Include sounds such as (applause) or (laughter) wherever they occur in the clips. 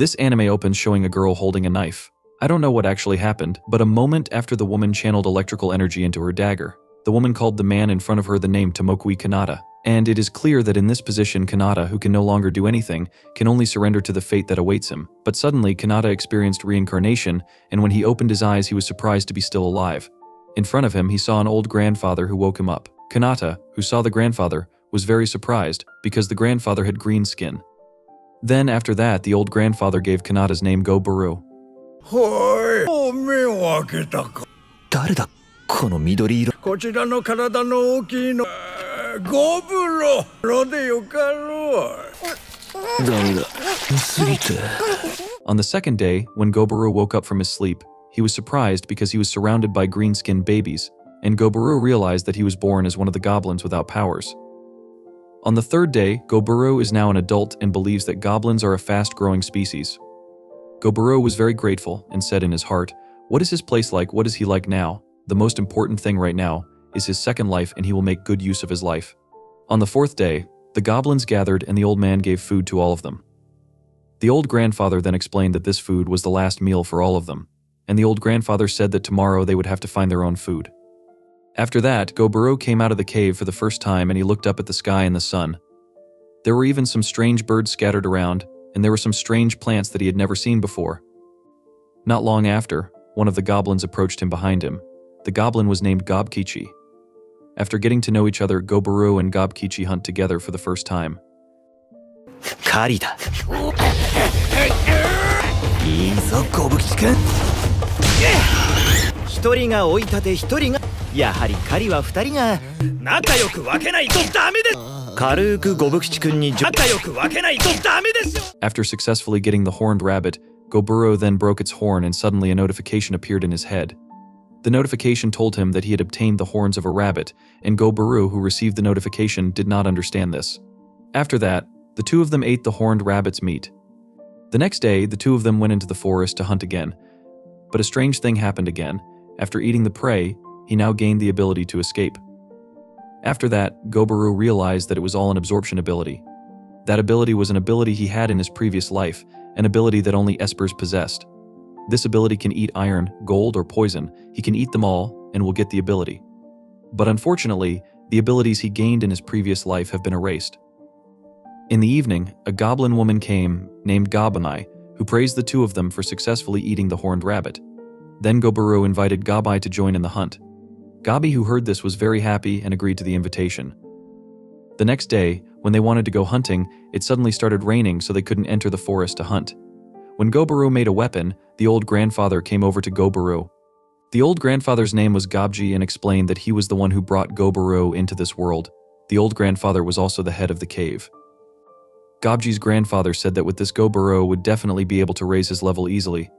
This anime opens showing a girl holding a knife. I don't know what actually happened, but a moment after the woman channeled electrical energy into her dagger, the woman called the man in front of her the name Tomokui Kanata. And it is clear that in this position Kanata, who can no longer do anything, can only surrender to the fate that awaits him. But suddenly, Kanata experienced reincarnation, and when he opened his eyes he was surprised to be still alive. In front of him, he saw an old grandfather who woke him up. Kanata, who saw the grandfather, was very surprised because the grandfather had green skin. Then, after that, the old grandfather gave Kanata's name Go Baru. On the second day, when Goburu woke up from his sleep, he was surprised because he was surrounded by green-skinned babies, and Goburu realized that he was born as one of the goblins without powers. On the third day, Gobaru is now an adult and believes that goblins are a fast growing species. Gobaru was very grateful and said in his heart, What is his place like? What is he like now? The most important thing right now is his second life, and he will make good use of his life. On the fourth day, the goblins gathered, and the old man gave food to all of them. The old grandfather then explained that this food was the last meal for all of them, and the old grandfather said that tomorrow they would have to find their own food. After that, Goburo came out of the cave for the first time and he looked up at the sky and the sun. There were even some strange birds scattered around, and there were some strange plants that he had never seen before. Not long after, one of the goblins approached him behind him. The goblin was named Gobkichi. After getting to know each other, Goburo and Gobkichi hunt together for the first time. 狩りだいいぞ小吹くん一人が追い立て一人がやはり狩りは二人が仲良く分けないとダメです軽く小吹くんにじょ仲良く分けないとダメですよ After successfully getting the horned rabbit, Goburo then broke its horn and suddenly a notification appeared in his head. The notification told him that he had obtained the horns of a rabbit, and Goburu, who received the notification, did not understand this. After that, the two of them ate the horned rabbit's meat. The next day, the two of them went into the forest to hunt again. But a strange thing happened again. After eating the prey, he now gained the ability to escape. After that, Goburu realized that it was all an absorption ability. That ability was an ability he had in his previous life, an ability that only Espers possessed. This ability can eat iron, gold, or poison. He can eat them all and will get the ability. But unfortunately, the abilities he gained in his previous life have been erased. In the evening, a goblin woman came, named Gabanai, who praised the two of them for successfully eating the horned rabbit. Then Goburu invited Gabai to join in the hunt. Gabi, who heard this, was very happy and agreed to the invitation. The next day, when they wanted to go hunting, it suddenly started raining so they couldn't enter the forest to hunt. When Goburu made a weapon, the old grandfather came over to Goburu. The old grandfather's name was Gobji and explained that he was the one who brought Goburu into this world. The old grandfather was also the head of the cave. Gobji's grandfather said that with this Goburu would definitely be able to raise his level easily.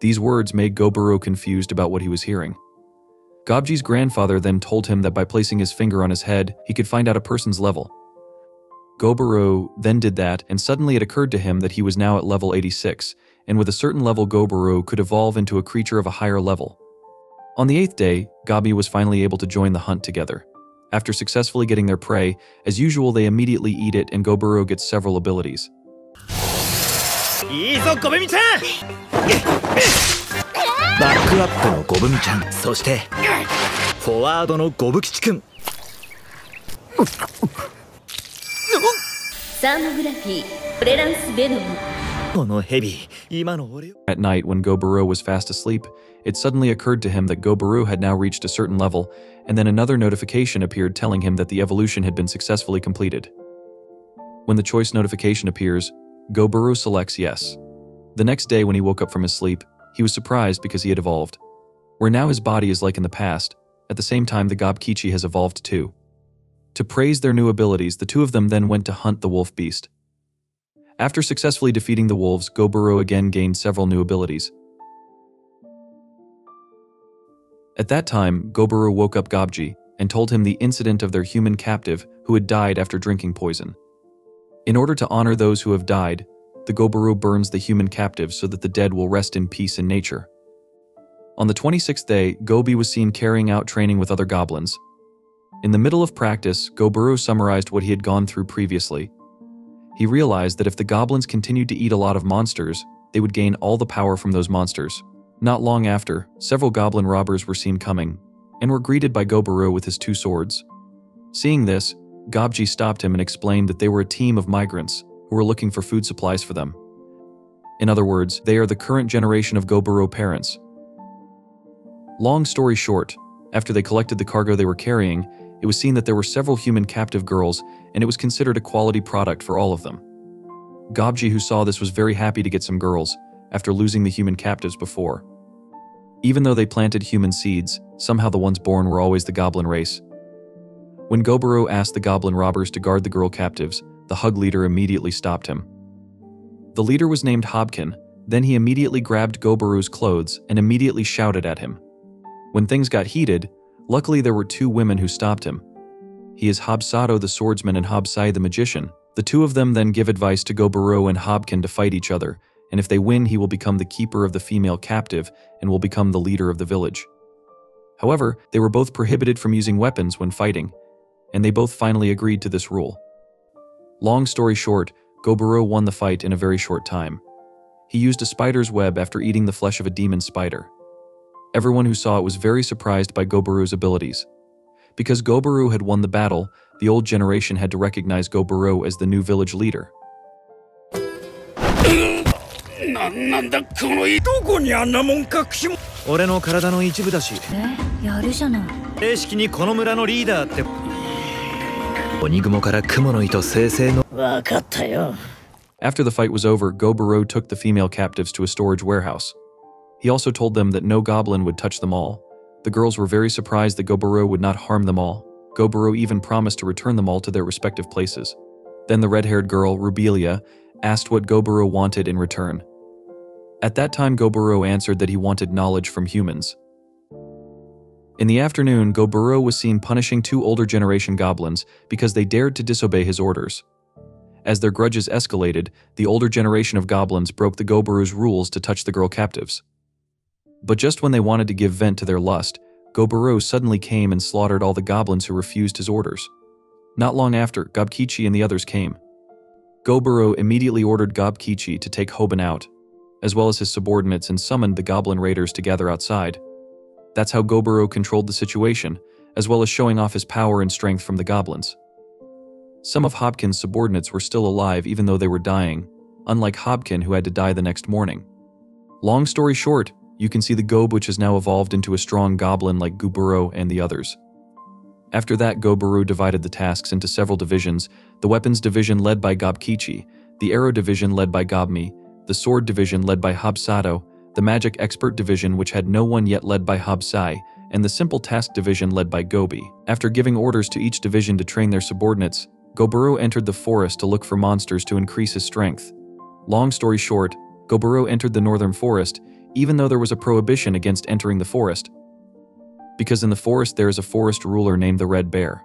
These words made Goburu confused about what he was hearing. Gobji's grandfather then told him that by placing his finger on his head, he could find out a person's level. Goburu then did that, and suddenly it occurred to him that he was now at level 86, and with a certain level Goburu could evolve into a creature of a higher level. On the eighth day, Gabi was finally able to join the hunt together. After successfully getting their prey, as usual they immediately eat it and Goburu gets several abilities. バックアップのゴブミちゃんそしてフォワードのゴブ吉くんサーモグラフィートレランス・ベノムこのヘビ今の俺を At night, when Goburu was fast asleep, it suddenly occurred to him that Goburu had now reached a certain level, and then another notification appeared telling him that the evolution had been successfully completed. When the choice notification appears, Goburu selects yes. The next day, when he woke up from his sleep, he was surprised because he had evolved. Where now his body is like in the past, at the same time the Gobkichi has evolved too. To praise their new abilities, the two of them then went to hunt the wolf beast. After successfully defeating the wolves, Goburu again gained several new abilities. At that time, Goburu woke up Gobji and told him the incident of their human captive who had died after drinking poison. In order to honor those who have died, the Goburu burns the human captive so that the dead will rest in peace in nature. On the 26th day, Gobi was seen carrying out training with other goblins. In the middle of practice, Goburu summarized what he had gone through previously. He realized that if the goblins continued to eat a lot of monsters, they would gain all the power from those monsters. Not long after, several goblin robbers were seen coming, and were greeted by Goburo with his two swords. Seeing this, Gobji stopped him and explained that they were a team of migrants who are looking for food supplies for them. In other words, they are the current generation of Goburo parents. Long story short, after they collected the cargo they were carrying, it was seen that there were several human captive girls, and it was considered a quality product for all of them. Gobji, who saw this, was very happy to get some girls, after losing the human captives before. Even though they planted human seeds, somehow the ones born were always the goblin race. When Goburo asked the goblin robbers to guard the girl captives, the Hug leader immediately stopped him. The leader was named Hobkin, then he immediately grabbed Goburu's clothes and immediately shouted at him. When things got heated, luckily there were two women who stopped him. He is Hobsato the swordsman and Hobsai the magician. The two of them then give advice to Goburo and Hobkin to fight each other, and if they win he will become the keeper of the female captive and will become the leader of the village. However, they were both prohibited from using weapons when fighting, and they both finally agreed to this rule. Long story short, Goburo won the fight in a very short time. He used a spider's web after eating the flesh of a demon spider. Everyone who saw it was very surprised by Goburu's abilities. Because Goburu had won the battle, the old generation had to recognize Goburu as the new village leader. After the fight was over, Goburo took the female captives to a storage warehouse. He also told them that no goblin would touch them all. The girls were very surprised that Goburo would not harm them all. Goburo even promised to return them all to their respective places. Then the red-haired girl, Rubelia, asked what Goburo wanted in return. At that time, Goburo answered that he wanted knowledge from humans. In the afternoon, Goburo was seen punishing two older generation goblins because they dared to disobey his orders. As their grudges escalated, the older generation of goblins broke the Goburu's rules to touch the girl captives. But just when they wanted to give vent to their lust, Goburu suddenly came and slaughtered all the goblins who refused his orders. Not long after, Gobkichi and the others came. Goburu immediately ordered Gobkichi to take Hoban out, as well as his subordinates and summoned the goblin raiders to gather outside. That's how Goburu controlled the situation, as well as showing off his power and strength from the goblins. Some of Hobkin's subordinates were still alive even though they were dying, unlike Hobkin who had to die the next morning. Long story short, you can see the Gob which has now evolved into a strong goblin like Guburo and the others. After that, Goburu divided the tasks into several divisions, the weapons division led by Gobkichi, the arrow division led by Gobmi, the sword division led by Hobsato, the magic expert division which had no one yet led by Hobsai, and the simple task division led by Gobi. After giving orders to each division to train their subordinates, Goburu entered the forest to look for monsters to increase his strength. Long story short, Goburu entered the northern forest, even though there was a prohibition against entering the forest. Because in the forest there is a forest ruler named the Red Bear.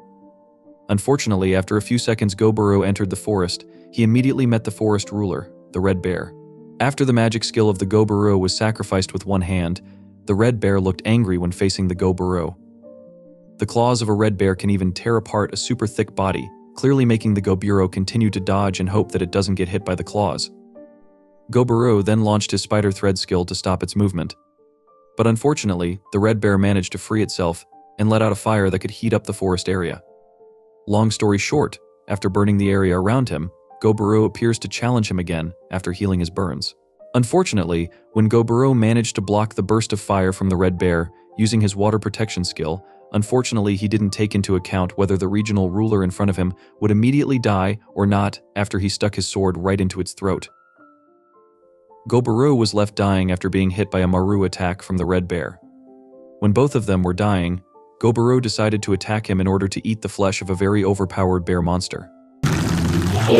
Unfortunately, after a few seconds Goburu entered the forest, he immediately met the forest ruler, the Red Bear. After the magic skill of the Goburu was sacrificed with one hand, the Red Bear looked angry when facing the Goburu. The claws of a red bear can even tear apart a super thick body, clearly making the Goburo continue to dodge and hope that it doesn't get hit by the claws. Goburo then launched his spider thread skill to stop its movement. But unfortunately, the red bear managed to free itself and let out a fire that could heat up the forest area. Long story short, after burning the area around him, Goburo appears to challenge him again after healing his burns. Unfortunately, when Goburo managed to block the burst of fire from the red bear using his water protection skill, unfortunately he didn't take into account whether the regional ruler in front of him would immediately die or not after he stuck his sword right into its throat. Goburu was left dying after being hit by a Maru attack from the red bear. When both of them were dying, Goburu decided to attack him in order to eat the flesh of a very overpowered bear monster. か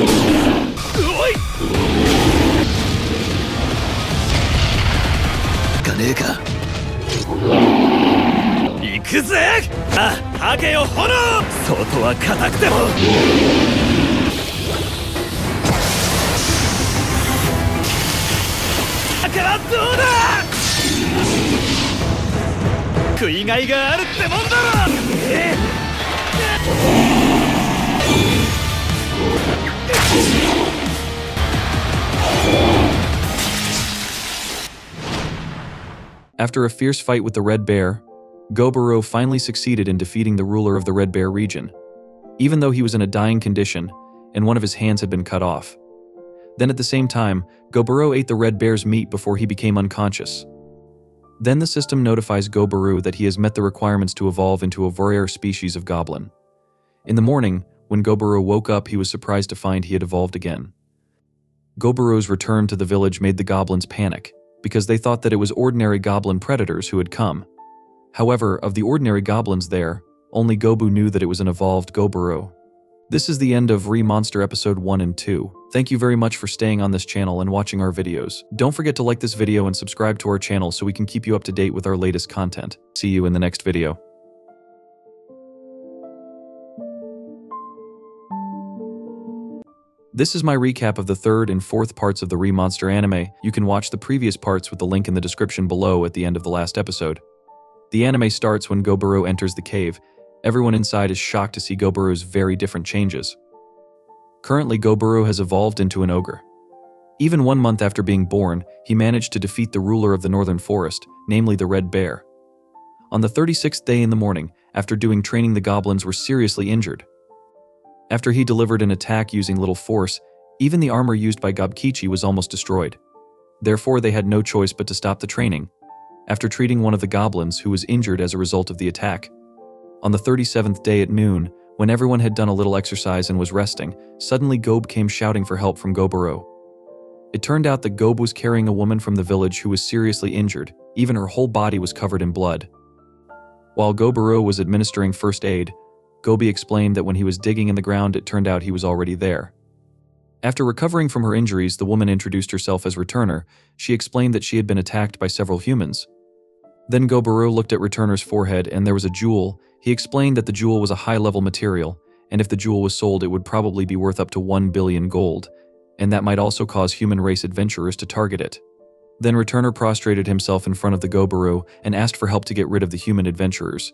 ねえか。行くぜ。あハゲよ炎。外は硬くても。だからどうだ。食いがいがあるってもんだろ。え After a fierce fight with the Red Bear, Goburo finally succeeded in defeating the ruler of the Red Bear region, even though he was in a dying condition and one of his hands had been cut off. Then at the same time, Goburo ate the Red Bear's meat before he became unconscious. Then the system notifies Goburu that he has met the requirements to evolve into a rare species of goblin. In the morning, when Goburu woke up, he was surprised to find he had evolved again. Goburu's return to the village made the goblins panic, because they thought that it was ordinary goblin predators who had come. However, of the ordinary goblins there, only Gobu knew that it was an evolved Goburu. This is the end of Re Monster episode 1 and 2. Thank you very much for staying on this channel and watching our videos. Don't forget to like this video and subscribe to our channel so we can keep you up to date with our latest content. See you in the next video. This is my recap of the third and fourth parts of the Re Monster anime. You can watch the previous parts with the link in the description below at the end of the last episode. The anime starts when Goburo enters the cave. Everyone inside is shocked to see Goburo's very different changes. Currently, Goburo has evolved into an ogre. Even one month after being born, he managed to defeat the ruler of the northern forest, namely the Red Bear. On the 36th day in the morning, after doing training the goblins were seriously injured. After he delivered an attack using little force, even the armor used by Gobkichi was almost destroyed. Therefore, they had no choice but to stop the training, after treating one of the goblins who was injured as a result of the attack. On the 37th day at noon, when everyone had done a little exercise and was resting, suddenly Gob came shouting for help from Goburo. It turned out that Gob was carrying a woman from the village who was seriously injured, even her whole body was covered in blood. While Goburo was administering first aid, Gobi explained that when he was digging in the ground, it turned out he was already there. After recovering from her injuries, the woman introduced herself as Returner. She explained that she had been attacked by several humans. Then Goburo looked at Returner's forehead and there was a jewel. He explained that the jewel was a high-level material, and if the jewel was sold, it would probably be worth up to 1 billion gold, and that might also cause human race adventurers to target it. Then Returner prostrated himself in front of the Goburo and asked for help to get rid of the human adventurers.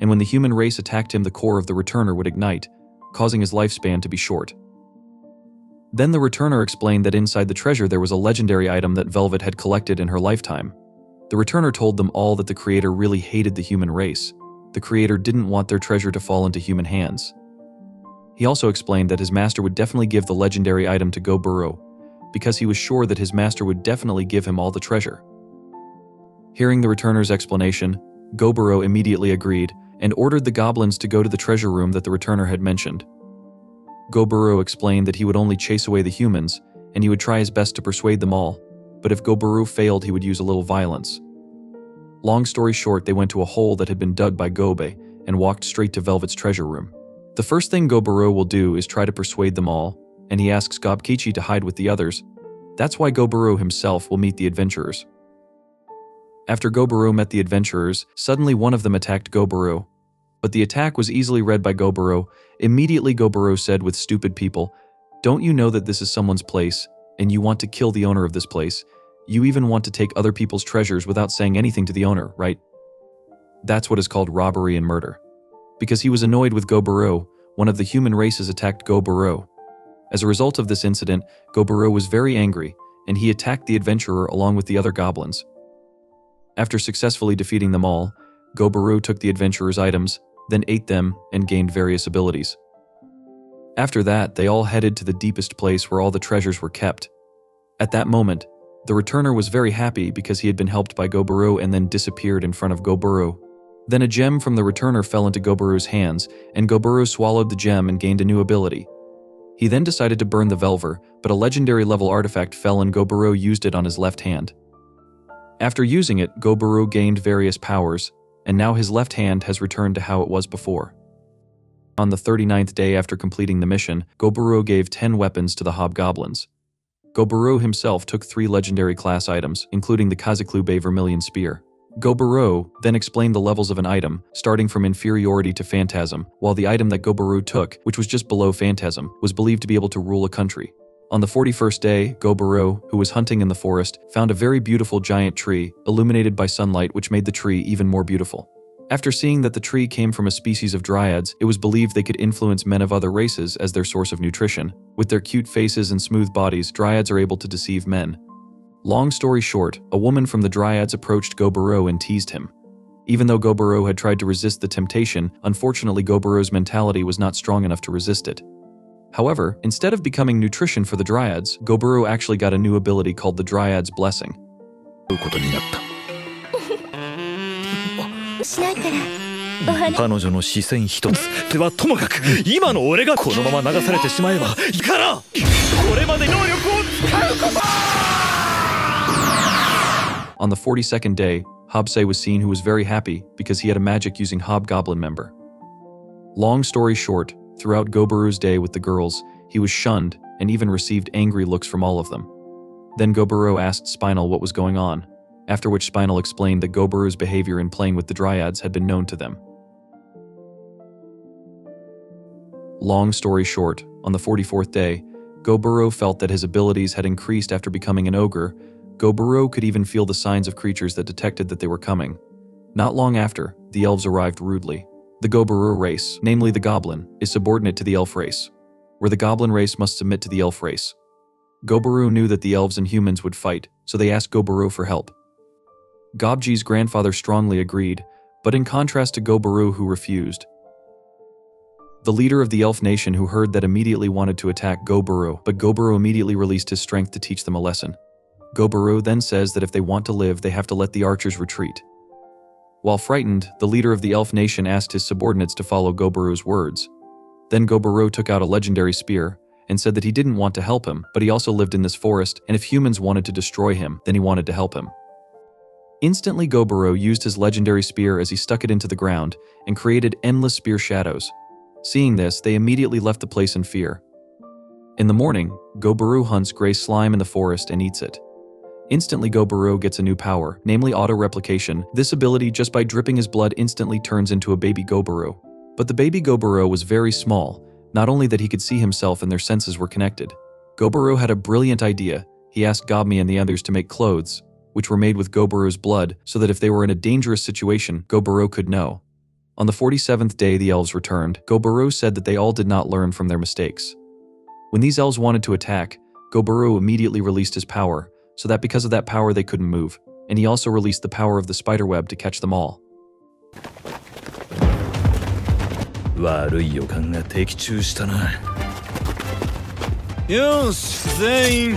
and when the human race attacked him, the core of the Returner would ignite, causing his lifespan to be short. Then the Returner explained that inside the treasure there was a legendary item that Velvet had collected in her lifetime. The Returner told them all that the Creator really hated the human race. The Creator didn't want their treasure to fall into human hands. He also explained that his master would definitely give the legendary item to Goburo, because he was sure that his master would definitely give him all the treasure. Hearing the Returner's explanation, Goburo immediately agreed and ordered the goblins to go to the treasure room that the Returner had mentioned. Goburo explained that he would only chase away the humans, and he would try his best to persuade them all, but if Goburo failed, he would use a little violence. Long story short, they went to a hole that had been dug by Gobe and walked straight to Velvet's treasure room. The first thing Goburo will do is try to persuade them all, and he asks Gobkichi to hide with the others. That's why Goburo himself will meet the adventurers. After Goburo met the adventurers, suddenly one of them attacked Goburo. But the attack was easily read by Goburo. Immediately Goburo said with stupid people, Don't you know that this is someone's place, and you want to kill the owner of this place? You even want to take other people's treasures without saying anything to the owner, right? That's what is called robbery and murder. Because he was annoyed with Goburo, one of the human races attacked Goburo. As a result of this incident, Goburo was very angry, and he attacked the adventurer along with the other goblins. After successfully defeating them all, Goburu took the adventurer's items, then ate them and gained various abilities. After that, they all headed to the deepest place where all the treasures were kept. At that moment, the returner was very happy because he had been helped by Goburu and then disappeared in front of Goburu. Then a gem from the returner fell into Goburu's hands, and Goburu swallowed the gem and gained a new ability. He then decided to burn the Velver, but a legendary level artifact fell and Goburu used it on his left hand. After using it, Goburu gained various powers, and now his left hand has returned to how it was before. On the 39th day after completing the mission, Goburu gave 10 weapons to the hobgoblins. Goburu himself took three legendary class items, including the Kazaklube Vermilion Spear. Goburo then explained the levels of an item, starting from inferiority to phantasm, while the item that Goburo took, which was just below phantasm, was believed to be able to rule a country. On the 41st day, Goburo, who was hunting in the forest, found a very beautiful giant tree, illuminated by sunlight which made the tree even more beautiful. After seeing that the tree came from a species of dryads, it was believed they could influence men of other races as their source of nutrition. With their cute faces and smooth bodies, dryads are able to deceive men. Long story short, a woman from the Dryads approached Goburo and teased him. Even though Goburo had tried to resist the temptation, unfortunately Goburo's mentality was not strong enough to resist it. However, instead of becoming nutrition for the Dryads, Goburu actually got a new ability called the Dryad's Blessing. (laughs) On the 42nd day, Hobsei was seen who was very happy because he had a magic using Hobgoblin member. Long story short, throughout Goburu's day with the girls, he was shunned and even received angry looks from all of them. Then Goburo asked Spinel what was going on, after which Spinel explained that Goburu's behavior in playing with the Dryads had been known to them. Long story short, on the 44th day, Goburo felt that his abilities had increased after becoming an ogre, Goburo could even feel the signs of creatures that detected that they were coming. Not long after, the elves arrived rudely. The Goburo race, namely the goblin, is subordinate to the elf race, where the goblin race must submit to the elf race. Goburo knew that the elves and humans would fight, so they asked Goburo for help. Gobji's grandfather strongly agreed, but in contrast to Goburo who refused. The leader of the elf nation who heard that immediately wanted to attack Goburo, but Goburo immediately released his strength to teach them a lesson. Goburo then says that if they want to live, they have to let the archers retreat. While frightened, the leader of the elf nation asked his subordinates to follow Goburo's words. Then Goburo took out a legendary spear and said that he didn't want to help him, but he also lived in this forest, and if humans wanted to destroy him, then he wanted to help him. Instantly, Goburo used his legendary spear as he stuck it into the ground and created endless spear shadows. Seeing this, they immediately left the place in fear. In the morning, Goburu hunts gray slime in the forest and eats it. Instantly, Goburo gets a new power, namely auto-replication. This ability, just by dripping his blood, instantly turns into a baby Goburo. But the baby Goburo was very small, not only that he could see himself and their senses were connected. Goburo had a brilliant idea. He asked Gobmi and the others to make clothes, which were made with Goburo's blood, so that if they were in a dangerous situation, Goburo could know. On the 47th day the elves returned, Goburo said that they all did not learn from their mistakes. When these elves wanted to attack, Goburo immediately released his power, so that because of that power they couldn't move, and he also released the power of the spiderweb to catch them all. 悪い予感が的中したなよし全員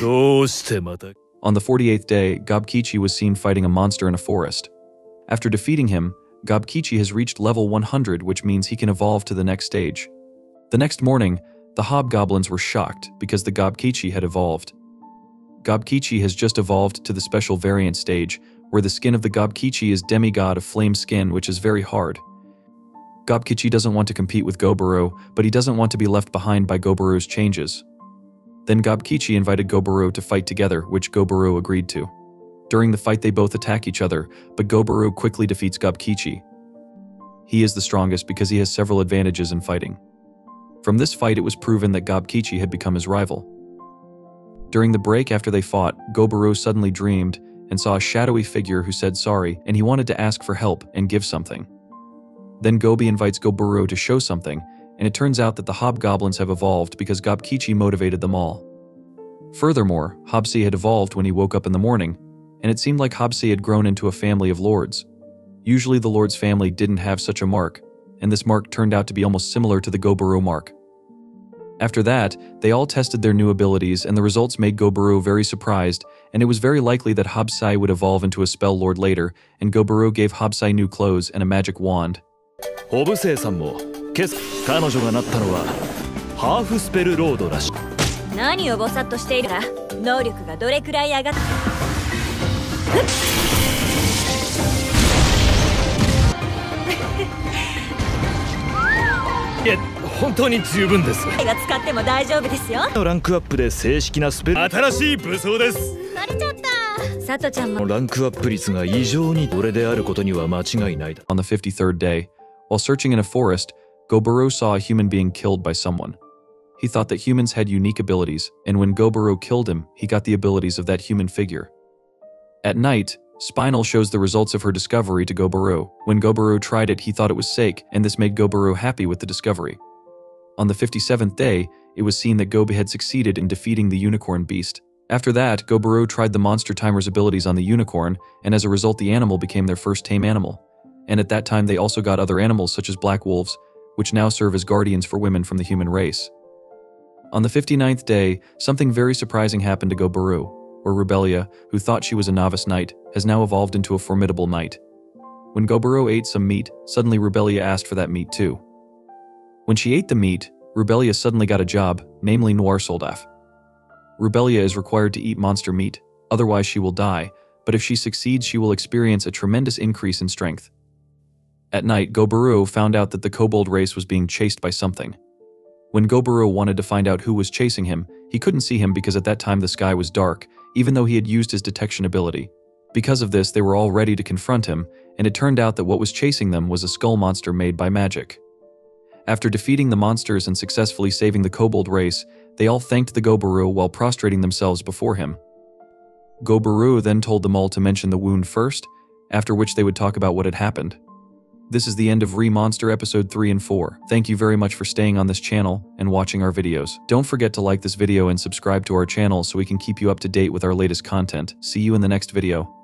どうしてまた (laughs) On the 48th day, Gobkichi was seen fighting a monster in a forest. After defeating him, Gobkichi has reached level 100, which means he can evolve to the next stage. The next morning, the hobgoblins were shocked because the Gobkichi had evolved. Gobkichi has just evolved to the special variant stage, where the skin of the Gobkichi is demigod of flame skin, which is very hard. Gobkichi doesn't want to compete with Goburo, but he doesn't want to be left behind by Goburo's changes. Then Gobkichi invited Goburo to fight together, which Goburo agreed to. During the fight, they both attack each other, but Goburo quickly defeats Gobkichi. He is the strongest because he has several advantages in fighting. From this fight, it was proven that Gobkichi had become his rival. During the break after they fought, Goburo suddenly dreamed and saw a shadowy figure who said sorry, and he wanted to ask for help and give something. Then Gobi invites Goburo to show something, and it turns out that the hobgoblins have evolved because Gobkichi motivated them all. Furthermore, Hobsey had evolved when he woke up in the morning, and it seemed like Hobsey had grown into a family of lords. Usually the lord's family didn't have such a mark, and this mark turned out to be almost similar to the Goburo mark. After that, they all tested their new abilities and the results made Goburo very surprised, and it was very likely that Hobsai would evolve into a spell lord later, and Goburo gave Hobsai new clothes and a magic wand. 今朝彼女がなったのはハーフスペルロードらしい。何をぼさっとしているか能力がどれくらい上がった。いや本当に十分です。が使っても大丈夫ですよ。のランクアップで正式なスペル。新しい武装です。慣れちゃった。さとちゃんも。ランクアップ率が異常に俺であることには間違いないだ。On the 53rd day, while searching in a forest, Goburo saw a human being killed by someone. He thought that humans had unique abilities, and when Goburo killed him, he got the abilities of that human figure. At night, Spinel shows the results of her discovery to Goburo. When Goburo tried it, he thought it was Sake, and this made Goburo happy with the discovery. On the 57th day, it was seen that Gobi had succeeded in defeating the unicorn beast. After that, Goburo tried the monster timer's abilities on the unicorn, and as a result the animal became their first tame animal. And at that time they also got other animals such as black wolves, which now serve as guardians for women from the human race. On the 59th day, something very surprising happened to Goburu, where Rebellia, who thought she was a novice knight, has now evolved into a formidable knight. When Goburo ate some meat, suddenly Rebellia asked for that meat too. When she ate the meat, Rebellia suddenly got a job, namely Noir Soldaf. Rebellia is required to eat monster meat, otherwise she will die, but if she succeeds she will experience a tremendous increase in strength. At night, Goburu found out that the kobold race was being chased by something. When Goburu wanted to find out who was chasing him, he couldn't see him because at that time the sky was dark, even though he had used his detection ability. Because of this, they were all ready to confront him, and it turned out that what was chasing them was a skull monster made by magic. After defeating the monsters and successfully saving the kobold race, they all thanked the Goburu while prostrating themselves before him. Goburu then told them all to mention the wound first, after which they would talk about what had happened. This is the end of Re Monster episode 3 and 4. Thank you very much for staying on this channel and watching our videos. Don't forget to like this video and subscribe to our channel so we can keep you up to date with our latest content. See you in the next video.